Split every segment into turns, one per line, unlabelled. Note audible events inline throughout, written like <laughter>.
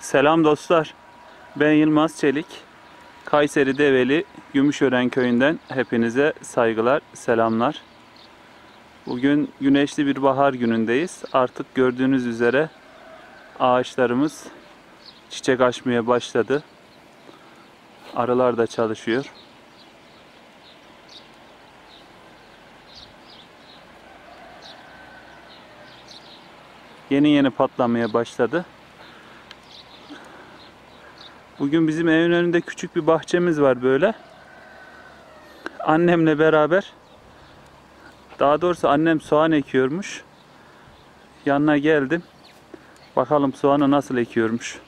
Selam dostlar. Ben Yılmaz Çelik. Kayseri Develi Gümüşören köyünden hepinize saygılar, selamlar. Bugün güneşli bir bahar günündeyiz. Artık gördüğünüz üzere ağaçlarımız çiçek açmaya başladı. Arılar da çalışıyor. Yeni yeni patlamaya başladı. Bugün bizim evin önünde küçük bir bahçemiz var böyle. Annemle beraber daha doğrusu annem soğan ekiyormuş. Yanına geldim. Bakalım soğanı nasıl ekiyormuş.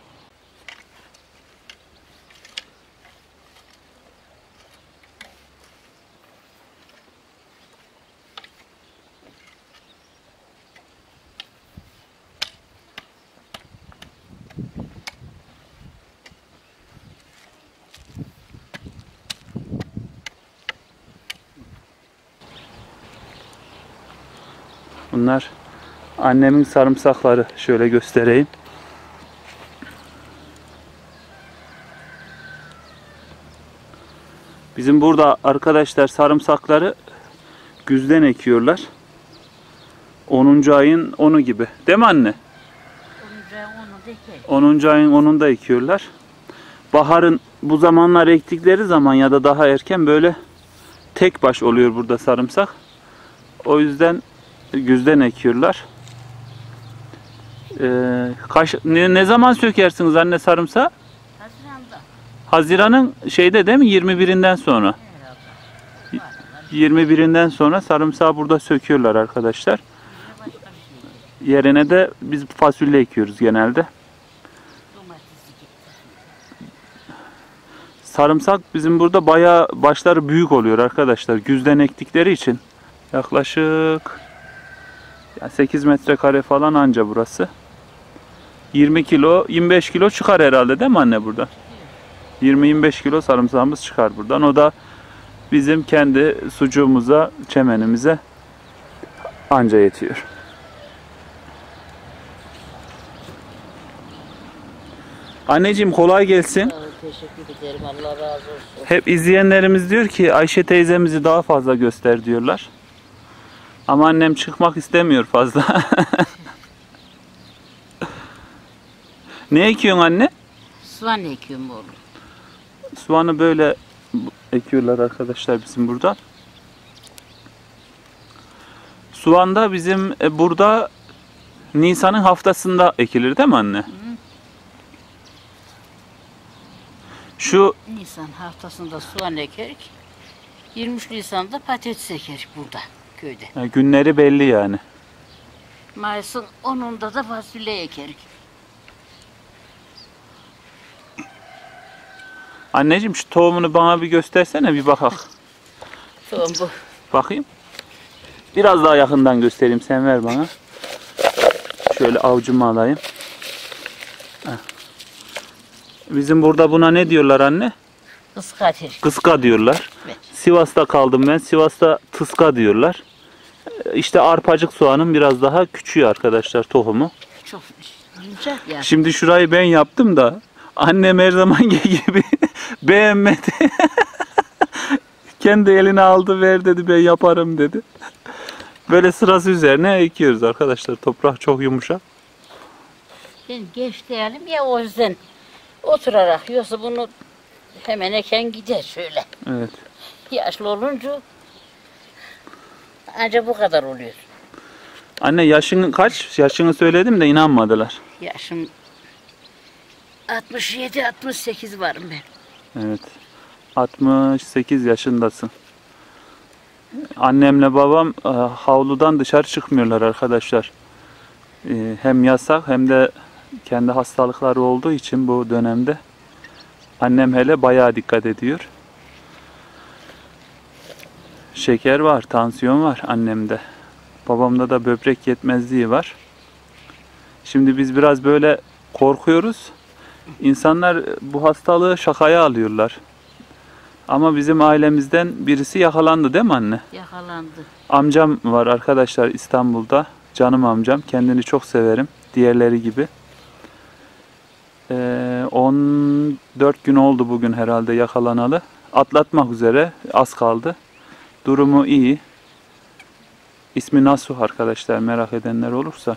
Bunlar annemin sarımsakları. Şöyle göstereyim. Bizim burada arkadaşlar sarımsakları güzden ekiyorlar. 10. ayın 10'u gibi. Değil mi anne?
Onca onu deke.
10. ayın 10'unda ekiyorlar. Baharın bu zamanlar ektikleri zaman ya da daha erken böyle tek baş oluyor burada sarımsak. O yüzden güzden ekiyorlar. Ee, kaç, ne, ne zaman sökersiniz anne sarımsağı?
Haziran'da
Haziran'ın şeyde değil mi? 21'inden sonra.
herhalde.
21'inden sonra sarımsağı burada söküyorlar arkadaşlar.
Şey.
Yerine de biz fasulye ekiyoruz genelde. Sarımsak bizim burada bayağı başları büyük oluyor arkadaşlar. Güzden ektikleri için. Yaklaşık ya 8 metrekare falan anca burası. 20 kilo, 25 kilo çıkar herhalde değil mi anne burada? 20-25 kilo sarımsağımız çıkar buradan. O da bizim kendi sucuğumuza, çemenimize anca yetiyor. Anneciğim kolay gelsin.
Teşekkür ederim. Allah razı olsun.
Hep izleyenlerimiz diyor ki Ayşe teyzemizi daha fazla göster diyorlar. Ama annem çıkmak istemiyor fazla. <laughs> ne ekiyorsun anne?
Soğan ekiyorum oğlum.
Soğanı böyle ekiyorlar arkadaşlar bizim burada. Soğan da bizim e, burada Nisan'ın haftasında ekilir değil mi anne? Şu
Nisan haftasında soğan ekerik. 23 Nisan'da patates ekerik burada köyde.
e, günleri belli yani.
Mayıs'ın 10'unda da fasulye ekerik.
Anneciğim şu tohumunu bana bir göstersene bir bakak.
Tamam bu.
Bakayım. Biraz daha yakından göstereyim. Sen ver bana. Şöyle avucuma alayım. Bizim burada buna ne diyorlar anne?
Iskatir.
Kıska diyorlar.
Evet.
Sivas'ta kaldım ben. Sivas'ta tıska diyorlar. İşte arpacık soğanın biraz daha küçüğü arkadaşlar tohumu.
Çok yumuşak ya.
Şimdi şurayı ben yaptım da annem her zamanki <laughs> gibi beğenmedi. <laughs> Kendi eline aldı ver dedi ben yaparım dedi. Böyle sırası üzerine ekiyoruz arkadaşlar. Toprak çok yumuşak.
Ben geç değilim ya o yüzden oturarak yoksa bunu hemen eken gider şöyle.
Evet.
Yaşlı olunca ancak bu kadar oluyor.
Anne yaşın kaç? Yaşını söyledim de inanmadılar.
Yaşım 67-68 varım ben.
Evet. 68 yaşındasın. Annemle babam e, havludan dışarı çıkmıyorlar arkadaşlar. E, Hem yasak hem de kendi hastalıkları olduğu için bu dönemde annem hele bayağı dikkat ediyor. Şeker var, tansiyon var annemde. Babamda da böbrek yetmezliği var. Şimdi biz biraz böyle korkuyoruz. İnsanlar bu hastalığı şakaya alıyorlar. Ama bizim ailemizden birisi yakalandı değil mi anne?
Yakalandı.
Amcam var arkadaşlar İstanbul'da. Canım amcam. Kendini çok severim. Diğerleri gibi. Ee, 14 gün oldu bugün herhalde yakalanalı. Atlatmak üzere. Az kaldı. Durumu iyi. İsmi Nasuh arkadaşlar merak edenler olursa.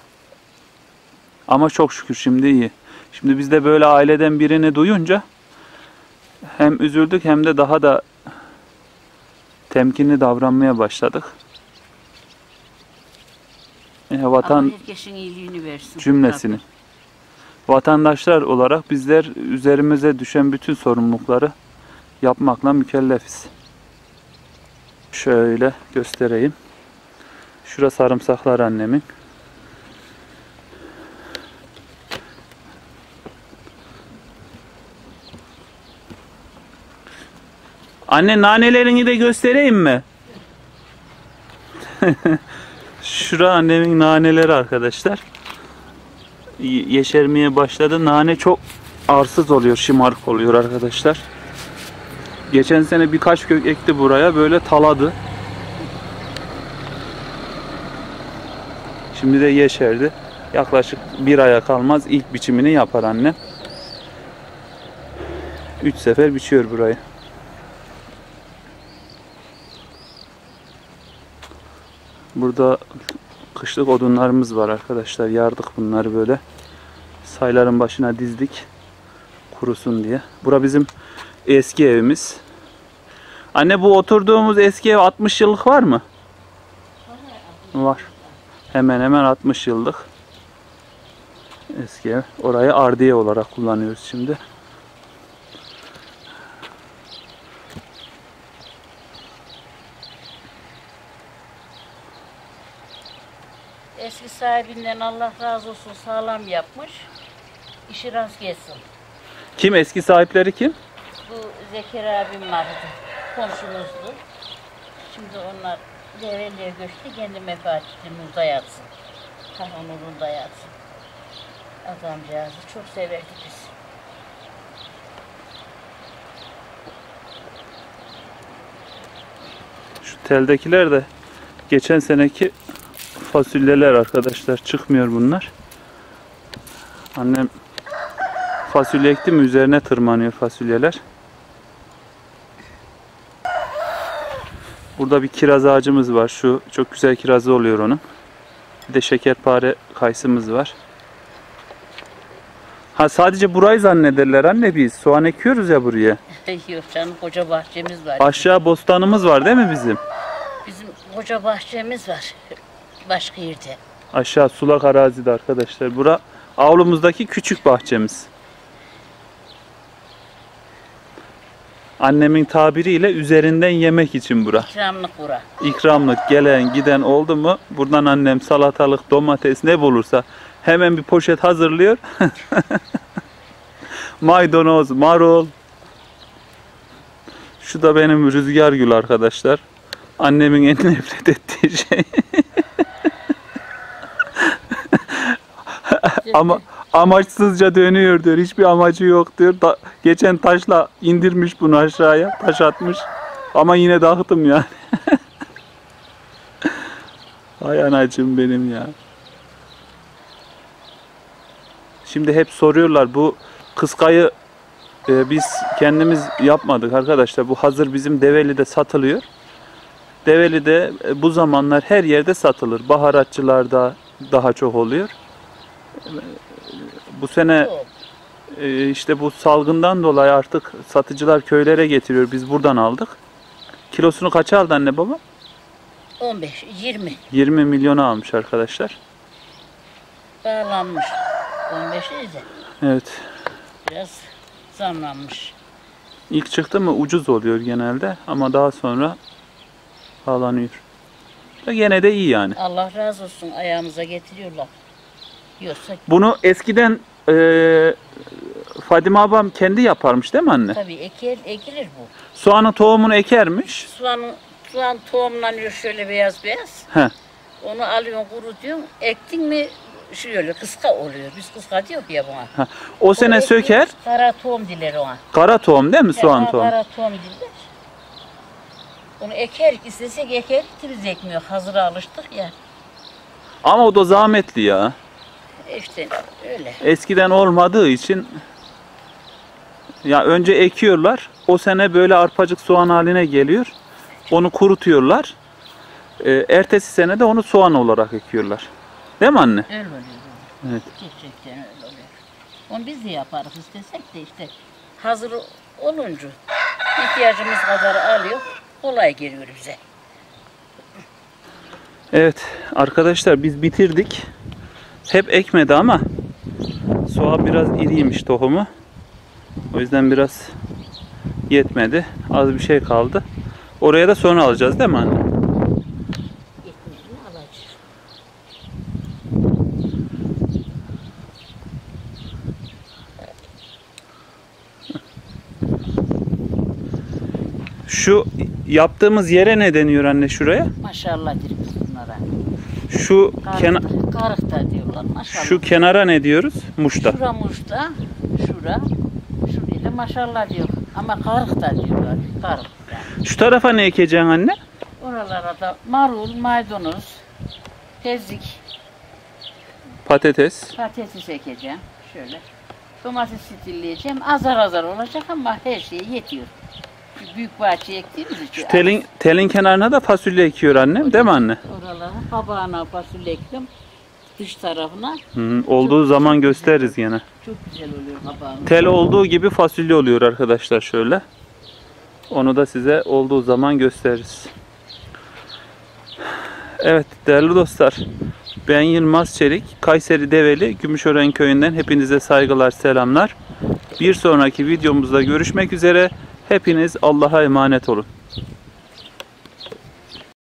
Ama çok şükür şimdi iyi. Şimdi biz de böyle aileden birini duyunca hem üzüldük hem de daha da temkinli davranmaya başladık. E, vatan
versin.
cümlesini. Vatandaşlar olarak bizler üzerimize düşen bütün sorumlulukları yapmakla mükellefiz. Şöyle göstereyim. Şurası sarımsaklar annemin. Anne nanelerini de göstereyim mi? <laughs> Şura annemin naneleri arkadaşlar ye- yeşermeye başladı. Nane çok arsız oluyor, şımarık oluyor arkadaşlar. Geçen sene birkaç kök ekti buraya, böyle taladı. Şimdi de yeşerdi. Yaklaşık bir aya kalmaz ilk biçimini yapar annem. Üç sefer biçiyor burayı. Burada kışlık odunlarımız var arkadaşlar. Yardık bunları böyle. Sayların başına dizdik. Kurusun diye. Bura bizim eski evimiz. Anne bu oturduğumuz eski ev 60 yıllık var mı? Var. Hemen hemen 60 yıllık. Eski ev. Orayı ardiye olarak kullanıyoruz şimdi.
Eski sahibinden Allah razı olsun sağlam yapmış. İşi rast gelsin.
Kim eski sahipleri kim?
Bu Zekeri abim vardı. Komşumuzdu. Şimdi onlar devreliğe göçtü. Kendi menfaatçiliğimizde yatsın. Kanunumuzda yatsın. Adamcağızı çok severdik biz.
Şu teldekiler de geçen seneki fasulyeler arkadaşlar. Çıkmıyor bunlar. Annem fasulye ekti mi üzerine tırmanıyor fasulyeler. Burada bir kiraz ağacımız var. Şu çok güzel kirazı oluyor onun. Bir de şekerpare kayısımız var. Ha sadece burayı zannederler anne biz. Soğan ekiyoruz ya buraya. <laughs>
Yok canım koca bahçemiz var.
Aşağı bostanımız var değil mi bizim?
Bizim koca bahçemiz var. Başka yerde.
Aşağı sulak arazide arkadaşlar. Bura avlumuzdaki küçük bahçemiz. Annemin tabiriyle üzerinden yemek için bura.
İkramlık bura.
İkramlık gelen giden oldu mu buradan annem salatalık, domates ne bulursa hemen bir poşet hazırlıyor. <laughs> Maydanoz, marul. Şu da benim rüzgar gül arkadaşlar. Annemin en <laughs> nefret ettiği şey. Ama amaçsızca dönüyor diyor. Hiçbir amacı yok diyor. Da, geçen taşla indirmiş bunu aşağıya. Taş atmış. Ama yine dağıttım yani. <laughs> Ay anacığım benim ya. Şimdi hep soruyorlar bu kıskayı e, biz kendimiz yapmadık arkadaşlar. Bu hazır bizim Develi'de satılıyor. Develi'de e, bu zamanlar her yerde satılır. Baharatçılarda daha çok oluyor. E, Bu sene e, işte bu salgından dolayı artık satıcılar köylere getiriyor. Biz buradan aldık. Kilosunu kaça aldı anne baba?
15, 20
20 milyona almış arkadaşlar.
bağlanmış. 15 de
Evet.
biraz zamlanmış.
İlk çıktı mı ucuz oluyor genelde ama daha sonra bağlanıyor. Da Gene de iyi yani.
Allah razı olsun ayağımıza getiriyorlar. Yoksa
Bunu eskiden eee Fadime abam kendi yaparmış değil mi anne?
tabii eker, ekilir bu.
Soğanın tohumunu ekermiş.
Soğan, soğan tohumlanıyor şöyle beyaz beyaz.
He.
Onu alıyorsun kurutuyorsun. Ektin mi şöyle kıska oluyor. Biz kıska diyor ya buna.
O sene
ektiğimiz
söker.
Kara tohum diler ona.
Kara tohum değil mi soğan
He,
tohum?
Kara tohum diler. Onu eker istesek eker biz ekmiyor. Hazıra alıştık ya.
Ama o da zahmetli ya.
İşte öyle.
Eskiden olmadığı için Ya önce ekiyorlar. O sene böyle arpacık soğan haline geliyor. Onu kurutuyorlar. Ee, ertesi sene de onu soğan olarak ekiyorlar. Değil mi anne?
Öyle oluyor.
Evet.
Gerçekten öyle oluyor. Onu biz de yaparız istesek de işte hazır olunca ihtiyacımız kadar alıyor. Kolay geliyor bize.
Evet arkadaşlar biz bitirdik. Hep ekmedi ama soğan biraz iriymiş tohumu. O yüzden biraz yetmedi. Az bir şey kaldı. Oraya da sonra alacağız değil mi anne? Şu yaptığımız yere ne deniyor anne şuraya?
Maşallah bunlara.
Şu kena-
Karıkta, karıkta diyorlar maşallah.
şu kenara ne diyoruz? Muşta.
Şura muşta, şura, şurayla maşallah diyor. Ama karıkta diyorlar, karık yani.
Şu tarafa ne ekeceksin anne?
Oralara da marul, maydanoz, tezlik,
Patates.
patates ekeceğim. Şöyle. Domates stilleyeceğim. Azar azar olacak ama her şeye yetiyor. Büyük bahçe ektiğimiz için.
Şu telin, telin kenarına da fasulye ekiyor annem değil mi anne?
Oralara kabağına fasulye ektim. Dış tarafına.
Hı, olduğu zaman gösteririz gene.
Çok güzel oluyor kabağın.
Tel olduğu gibi fasulye oluyor arkadaşlar şöyle. Onu da size olduğu zaman gösteririz. Evet değerli dostlar. Ben Yılmaz Çelik, Kayseri Develi, Gümüşören köyünden hepinize saygılar, selamlar. Bir sonraki videomuzda görüşmek üzere. Hepiniz Allah'a emanet olun.